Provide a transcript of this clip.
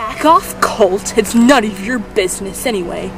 Back off, Colt. It's none of your business anyway.